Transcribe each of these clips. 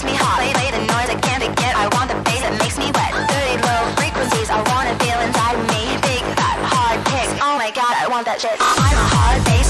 gets me hot. Play, play the noise I can't forget. I want the bass that makes me wet. Dirty low frequencies, I want to feel inside me. Big fat hard kicks. Oh my god, I want that shit. I'm a hard bass.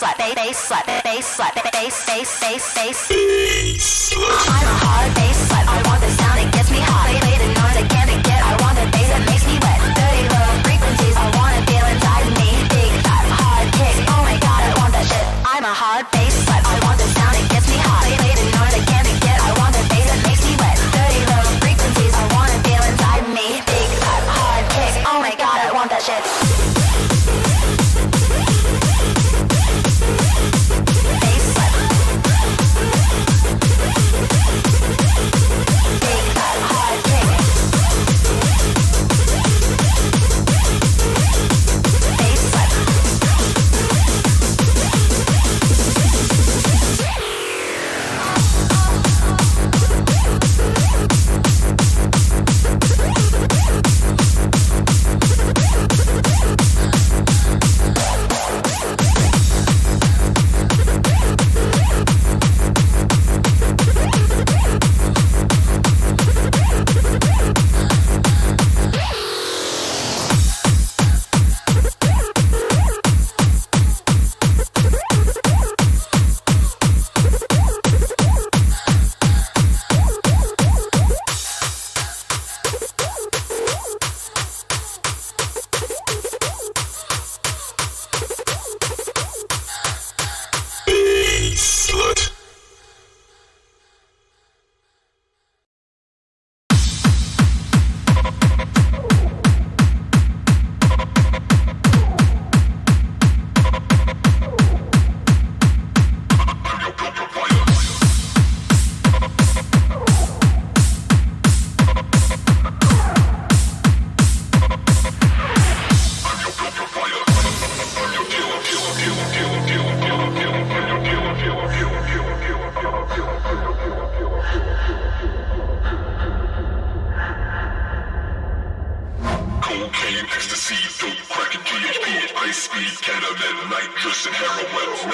slap, bass slap, bass slap, bass, bass, bass, bass. I'm a hard bass.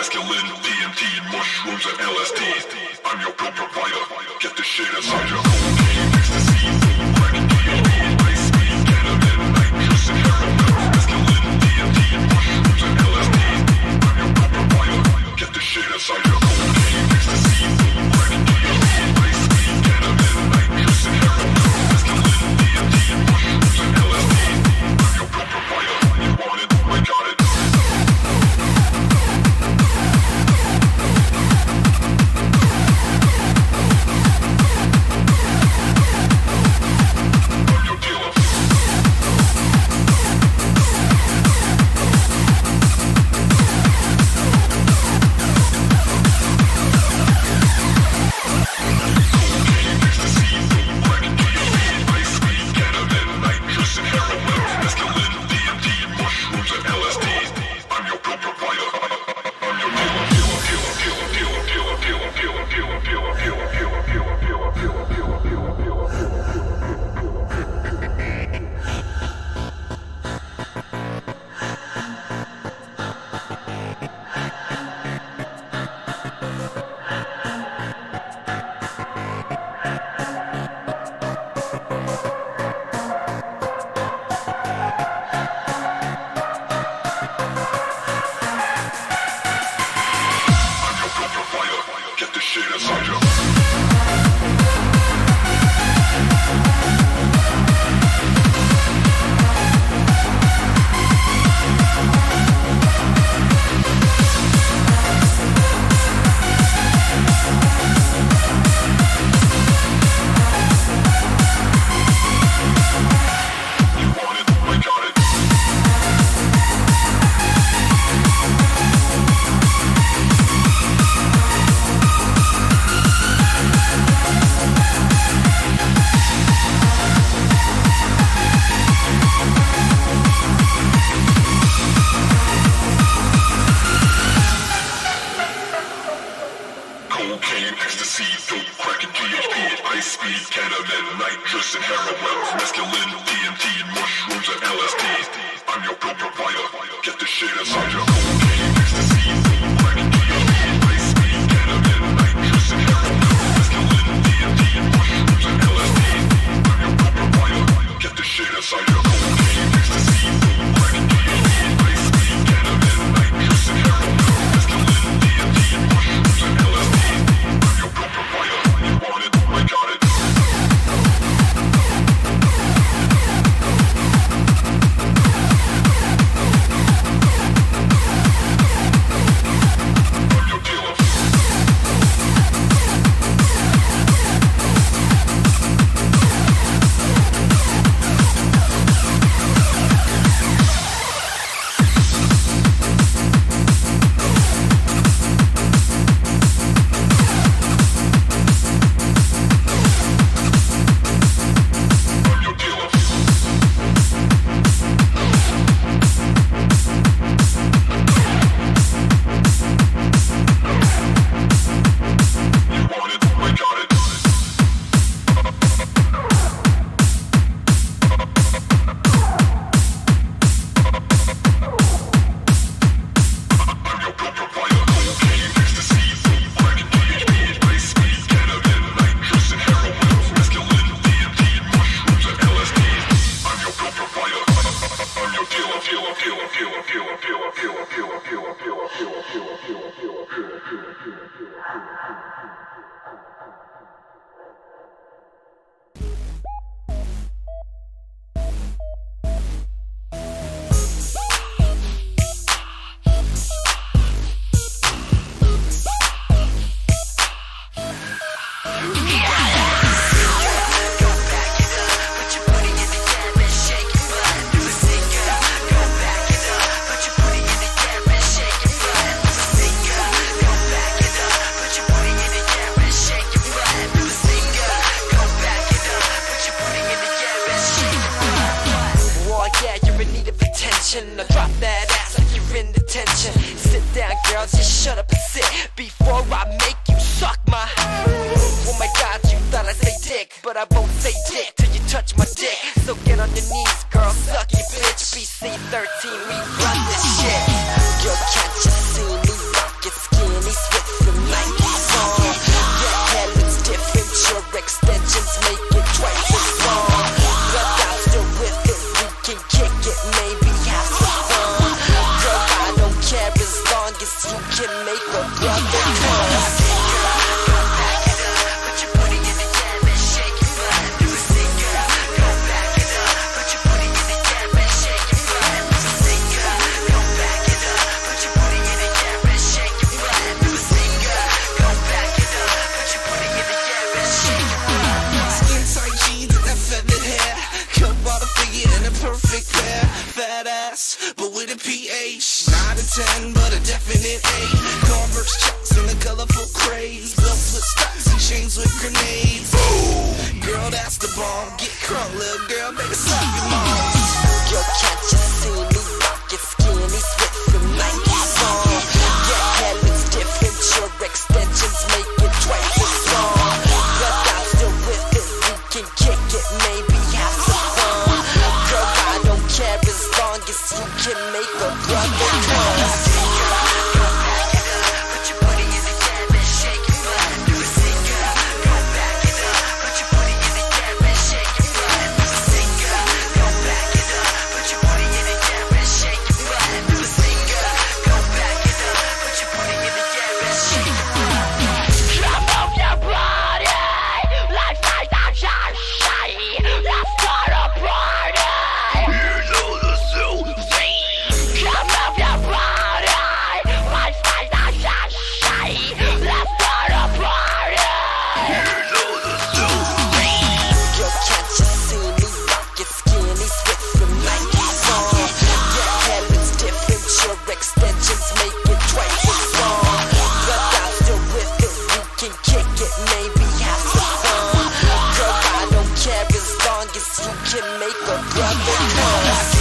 mescaline, DMT, mushrooms, and LSD. I'm your pill provider. Get the shit inside ya. Ecstasy, crack, ice cannabis, and heroin. Mescaline, DMT, mushrooms, and LSD. I'm your pill provider. Get the shit inside ya. Say dick. Saying, hey, Converse chucks in a colorful craze. Belts with stocks and chains with grenades. Ooh, girl, that's the bomb. Get crunk, little girl, baby, suck your mom. Girl, can't you see me rockin' skinny Swift from Nike's on? Your hair looks different, your extensions make it twice as long. But I'm still with it, we can kick it, maybe have some fun. Girl, I don't care as long as you can make a brother come. A brother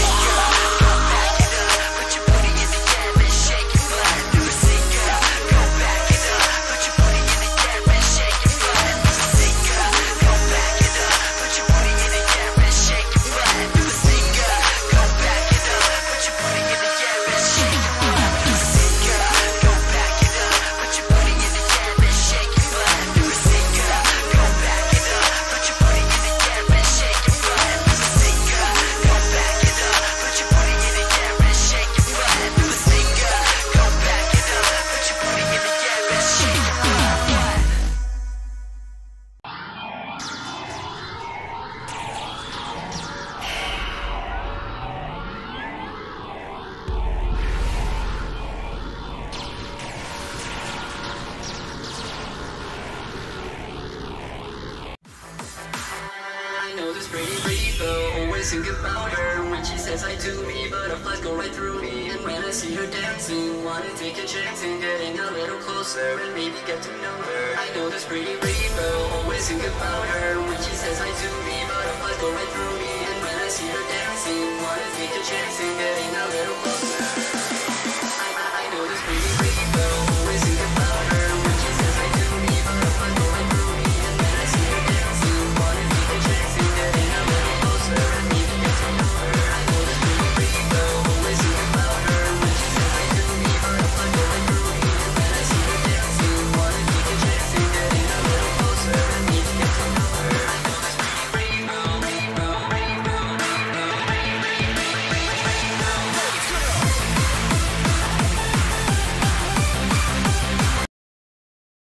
pretty repo, always think about her When she says I do me, butterflies go right through me. And when I see her dancing, wanna take a chance in Getting a little closer and maybe get to know her. I know this pretty repo, always think about her When she says I do me, butterflies go right through me. And when I see her dancing, wanna take a chance in Getting a little closer